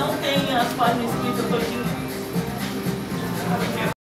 não tem as páginas escritas todinhas